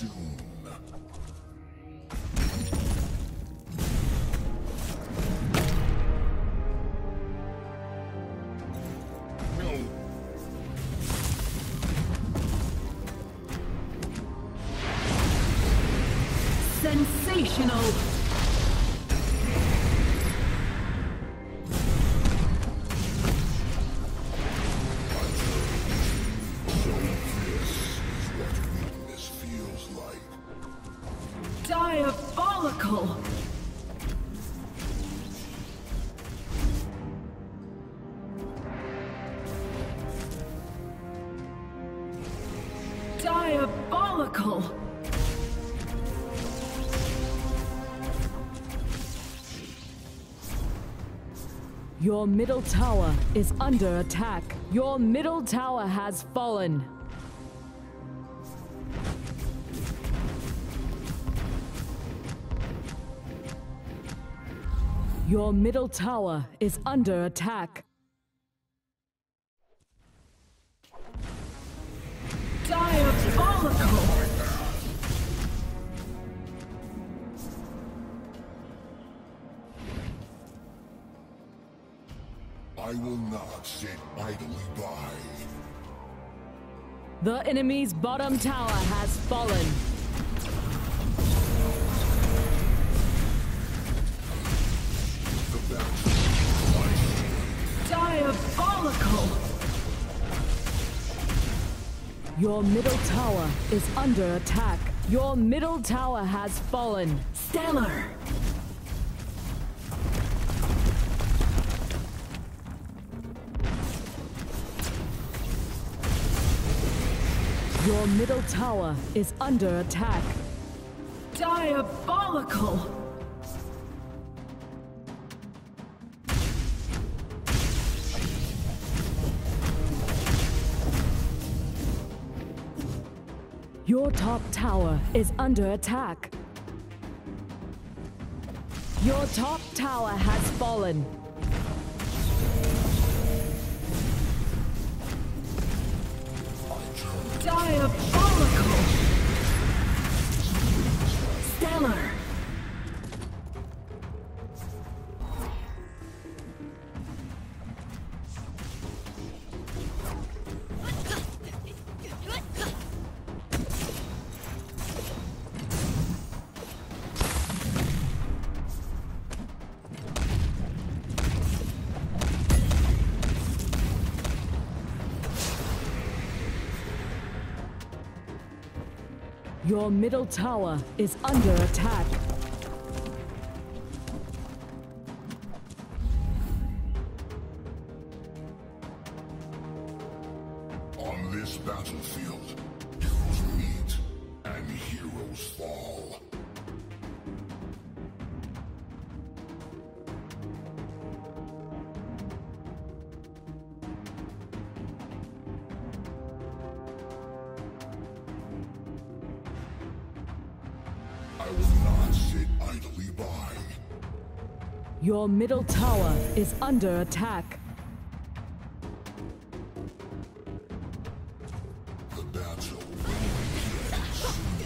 soon. Sensational! Diabolical! Your middle tower is under attack. Your middle tower has fallen. Your middle tower is under attack. I will not sit idly by. The enemy's bottom tower has fallen. Diabolical! Your middle tower is under attack. Your middle tower has fallen. Stellar! Your middle tower is under attack. Diabolical! Your top tower is under attack. Your top tower has fallen. Your middle tower is under attack. On this battlefield, I will not sit idly by. Your middle tower is under attack. The battle will begin soon.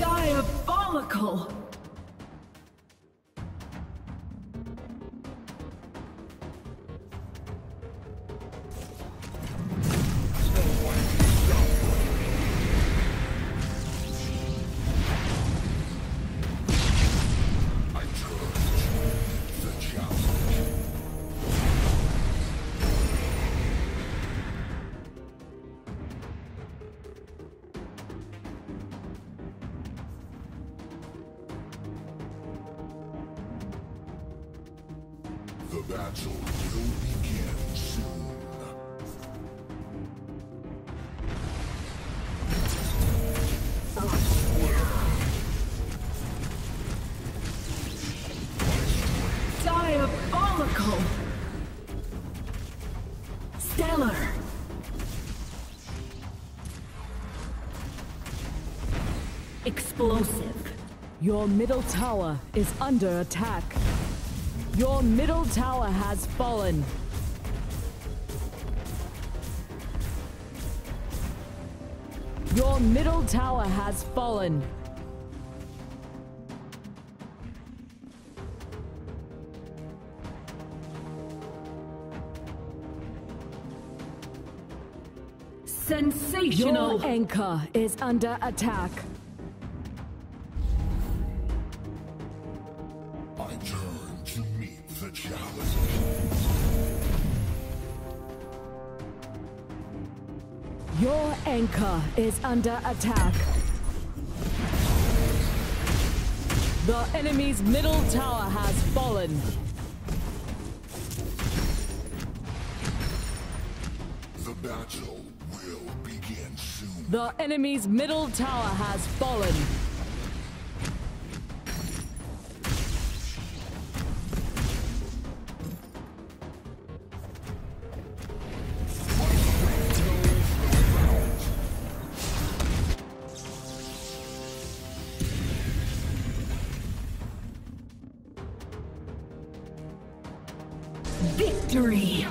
Diabolical! The battle will begin soon. Diabolical! Stellar! Explosive! Your middle tower is under attack. Your middle tower has fallen. Your middle tower has fallen. Sensational! Your anchor is under attack. Your anchor is under attack. The enemy's middle tower has fallen. The battle will begin soon. The enemy's middle tower has fallen. Victory!